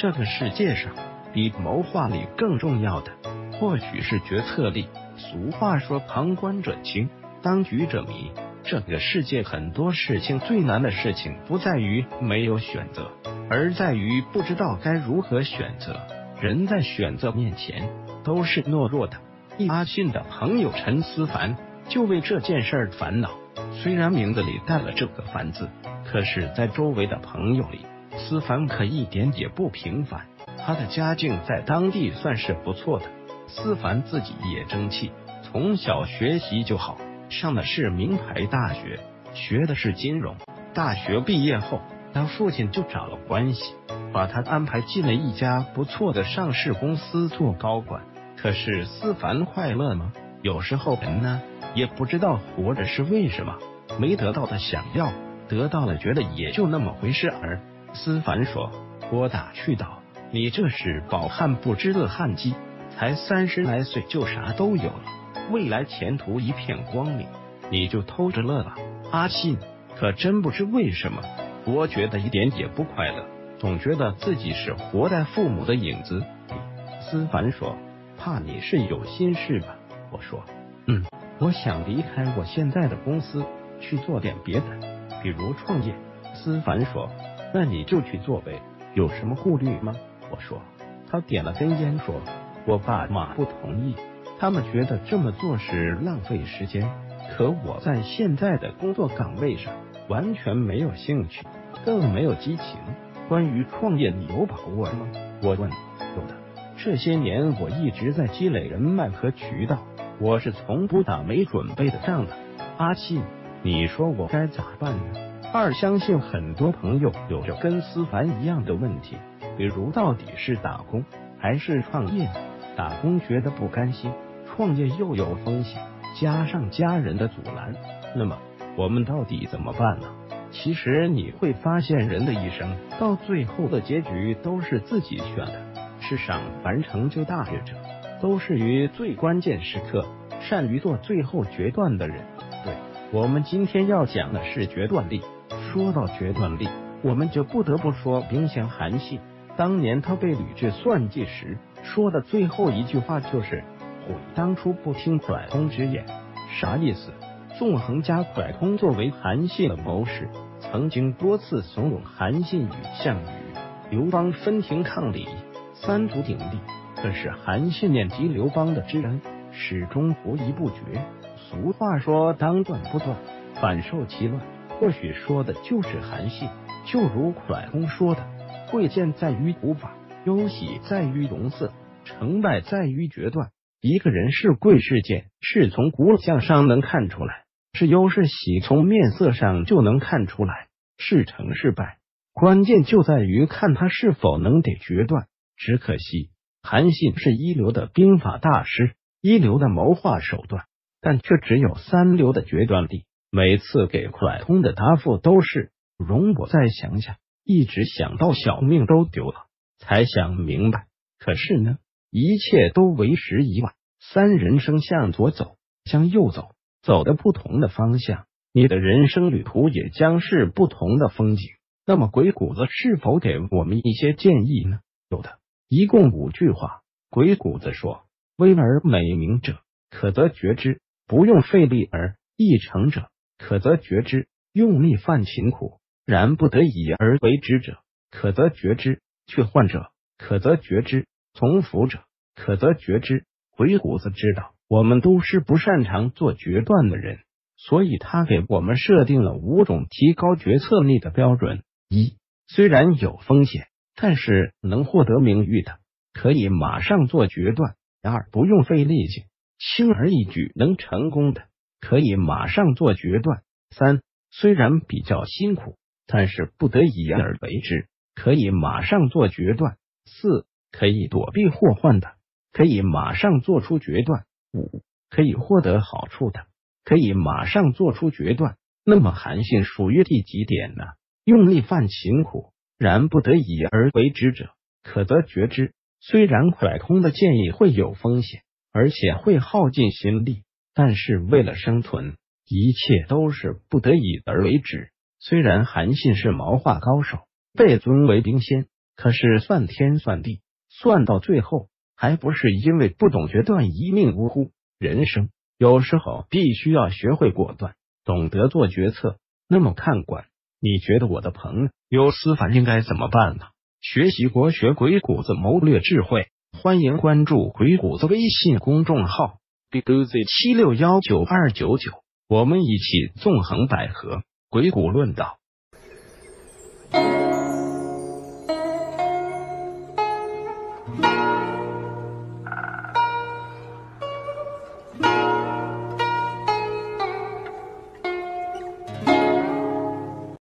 这个世界上，比谋划力更重要的，或许是决策力。俗话说：“旁观者清，当局者迷。”这个世界很多事情最难的事情，不在于没有选择，而在于不知道该如何选择。人在选择面前都是懦弱的。阿信的朋友陈思凡就为这件事儿烦恼。虽然名字里带了这个“凡”字，可是，在周围的朋友里，思凡可一点也不平凡。他的家境在当地算是不错的。思凡自己也争气，从小学习就好，上的是名牌大学，学的是金融。大学毕业后，他父亲就找了关系，把他安排进了一家不错的上市公司做高管。可是思凡快乐吗？有时候人呢，也不知道活着是为什么。没得到的想要，得到了觉得也就那么回事儿。思凡说：“我打趣道，你这是饱汉不知饿汉饥，才三十来岁就啥都有了，未来前途一片光明，你就偷着乐吧。”阿信可真不知为什么，我觉得一点也不快乐，总觉得自己是活在父母的影子。思凡说。怕你是有心事吧？我说，嗯，我想离开我现在的公司，去做点别的，比如创业。思凡说，那你就去做呗，有什么顾虑吗？我说，他点了根烟，说，我爸妈不同意，他们觉得这么做是浪费时间。可我在现在的工作岗位上完全没有兴趣，更没有激情。关于创业，你有把握吗？我问，有的。这些年我一直在积累人脉和渠道，我是从不打没准备的仗的。阿信，你说我该咋办呢？二相信很多朋友有着跟思凡一样的问题，比如到底是打工还是创业？打工觉得不甘心，创业又有风险，加上家人的阻拦，那么我们到底怎么办呢？其实你会发现，人的一生到最后的结局都是自己选的。世上凡成就大业者，都是于最关键时刻善于做最后决断的人。对我们今天要讲的是决断力。说到决断力，我们就不得不说兵祥韩信。当年他被吕雉算计时，说的最后一句话就是“悔当初不听蒯通之言”。啥意思？纵横家蒯通作为韩信的谋士，曾经多次怂恿韩信与项羽、刘邦分庭抗礼。三足鼎立，可是韩信念及刘邦的知恩，始终不依不决。俗话说：“当断不断，反受其乱。”或许说的就是韩信。就如蒯公说的：“贵贱在于古法，忧喜在于容色，成败在于决断。”一个人是贵是贱，是从骨相上能看出来；是忧是喜，从面色上就能看出来；是成是败，关键就在于看他是否能得决断。只可惜，韩信是一流的兵法大师，一流的谋划手段，但却只有三流的决断力。每次给蒯通的答复都是“容我再想想”，一直想到小命都丢了才想明白。可是呢，一切都为时已晚。三人生向左走，向右走，走的不同的方向，你的人生旅途也将是不同的风景。那么，鬼谷子是否给我们一些建议呢？有的。一共五句话。鬼谷子说：“威而美名者，可得觉之；不用费力而易成者，可则决之；用力犯勤苦，然不得已而为之者，可则决之；去患者，可则决之；从服者，可则决之。”鬼谷子知道我们都是不擅长做决断的人，所以他给我们设定了五种提高决策力的标准：一，虽然有风险。但是能获得名誉的，可以马上做决断；二不用费力气，轻而易举能成功的，可以马上做决断；三虽然比较辛苦，但是不得已而为之，可以马上做决断；四可以躲避祸患的，可以马上做出决断；五可以获得好处的，可以马上做出决断。那么韩信属于第几点呢？用力犯勤苦。然不得已而为之者，可得决之。虽然蒯通的建议会有风险，而且会耗尽心力，但是为了生存，一切都是不得已而为之。虽然韩信是谋划高手，被尊为兵仙，可是算天算地，算到最后，还不是因为不懂决断，一命呜呼。人生有时候必须要学会果断，懂得做决策。那么，看管，你觉得我的朋友思凡应该怎么办呢？学习国学鬼谷子谋略智慧，欢迎关注鬼谷子微信公众号，b do z 七六幺九二九九，我们一起纵横捭阖，鬼谷论道。